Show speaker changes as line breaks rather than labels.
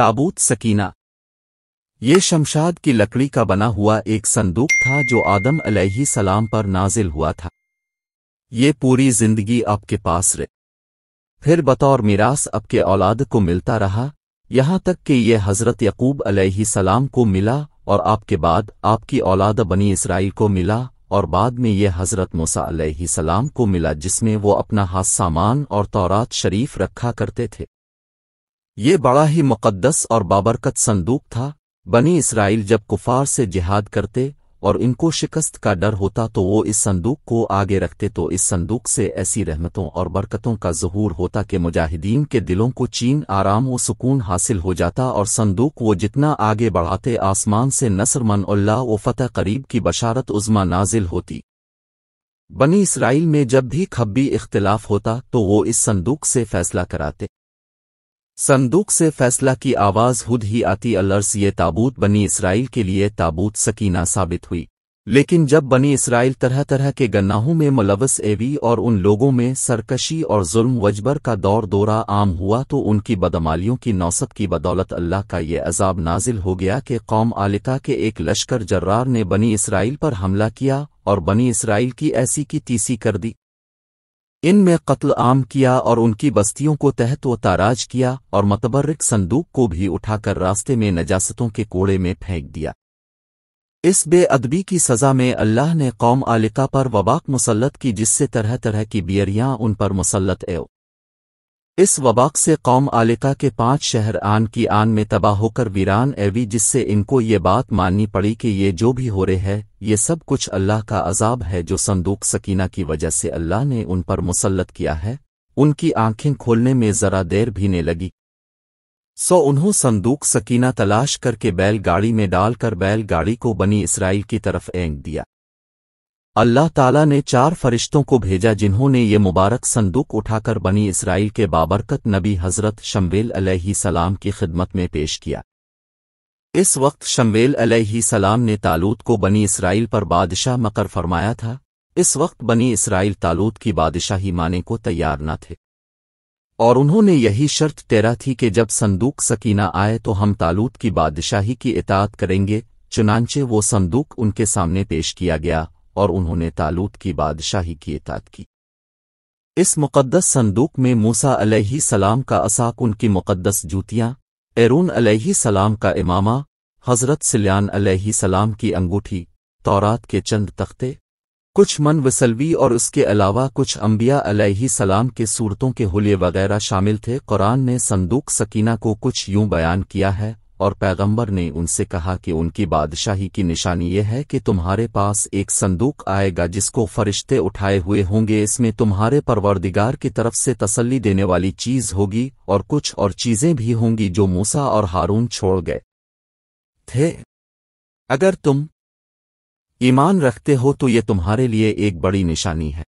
ताबूत सकीना। ये शमशाद की लकड़ी का बना हुआ एक संदूक था जो आदम अलैहि सलाम पर नाजिल हुआ था। ये पूरी ज़िंदगी आपके पास रहे। फिर बतौर मिरास आपके औलाद को मिलता रहा। यहाँ तक कि ये हज़रत यकूब अलैहि सलाम को मिला और आपके बाद आपकी औलाद बनी इसराइल को मिला और बाद में ये हज़रत मूसा अलैहि सलाम को मिला जिसमें वो अपना हाथ सामान और तौरात शरीफ रखा करते थे। ये बड़ा ही मुक़द्दस और बाबरकत संदूक था। बनी इसराइल जब कुफार से जिहाद करते और इनको शिकस्त का डर होता तो वो इस संदूक को आगे रखते तो इस संदूक से ऐसी रहमतों और बरकतों का जहूर होता कि मुजाहिदीन के दिलों को चीन आराम व सुकून हासिल हो जाता और संदूक वो जितना आगे बढ़ाते आसमान से नसर मन उल्लाह व फतह करीब की बशारत उज़मा नाजिल होती। बनी इसराइल में जब भी खब्बी इख्तिलाफ होता तो वो इस संदूक से फैसला कराते। संदूक से फैसला की आवाज़ हुद ही आती अलर्स ये ताबूत बनी इसराइल के लिए ताबूत सकीना साबित हुई। लेकिन जब बनी इसराइल तरह तरह के गन्नाहों में मुलवस एवी और उन लोगों में सरकशी और जुल्म वजबर का दौर दौरा आम हुआ तो उनकी बदमालियों की नौसत की बदौलत अल्लाह का ये अजाब नाजिल हो गया कि कौम आलिका के एक लश्कर जर्रार ने बनी इसराइल पर हमला किया और बनी इसराइल की ऐसी की तीसी कर दी। इनमें कत्ल आम किया और उनकी बस्तियों को तहत व ताराज किया और मतबर्रिक संदूक को भी उठाकर रास्ते में नजासतों के कोड़े में फेंक दिया। इस बेअदबी की सज़ा में अल्लाह ने कौम आलिका पर वबाक मुसलत की जिससे तरह तरह की बियरियाँ उन पर मुसलत एव। इस वबाक से कौम आलिका के पाँच शहर आन की आन में तबाह होकर वीरान एवी जिससे इनको ये बात माननी पड़ी कि ये जो भी हो रहे हैं, ये सब कुछ अल्लाह का अजाब है जो संदूक सकीना की वजह से अल्लाह ने उन पर मुसलत किया है। उनकी आँखें खोलने में जरा देर भी ने लगी। सो उन्हों संदूक सकीना तलाश करके बैलगाड़ी में डालकर बैलगाड़ी को बनी इसराइल की तरफ़ एंक दिया। अल्लाह ताला ने चार फरिश्तों को भेजा जिन्होंने ये मुबारक संदूक उठाकर बनी इसराइल के बाबरकत नबी हज़रत शम्वेल अलैहि सलाम की खिदमत में पेश किया। इस वक्त शम्वेल अलैहि सलाम ने तालूत को बनी इसराइल पर बादशाह मकर फरमाया था। इस वक्त बनी इसराइल तालूत की बादशाही माने को तैयार न थे। और उन्होंने यही शर्त तेरा थी कि जब संदूक सकीना आए तो हम तालूत की बादशाही की इतात करेंगे, चुनांचे वो संदूक उनके सामने पेश किया गया। और उन्होंने तालूत की बादशाही की इतात की। इस मुकद्दस संदूक में मूसा अलैहि सलाम का असाक उनकी मुकद्दस जूतियाँ, एरून अलैहि सलाम का इमामा, हज़रत सिल्यान अलैहि सलाम की अंगूठी, तौरात के चंद तख्ते, कुछ मन वसलवी और उसके अलावा कुछ अम्बिया अलैहि सलाम के सूरतों के हुलिये वगैरह शामिल थे। कुरान ने संदूक सकीना को कुछ यूँ बयान किया है और पैगंबर ने उनसे कहा कि उनकी बादशाही की निशानी यह है कि तुम्हारे पास एक संदूक आएगा जिसको फरिश्ते उठाए हुए होंगे। इसमें तुम्हारे परवरदिगार की तरफ़ से तसल्ली देने वाली चीज़ होगी और कुछ और चीज़ें भी होंगी जो मूसा और हारून छोड़ गए थे। अगर तुम ईमान रखते हो तो ये तुम्हारे लिए एक बड़ी निशानी है।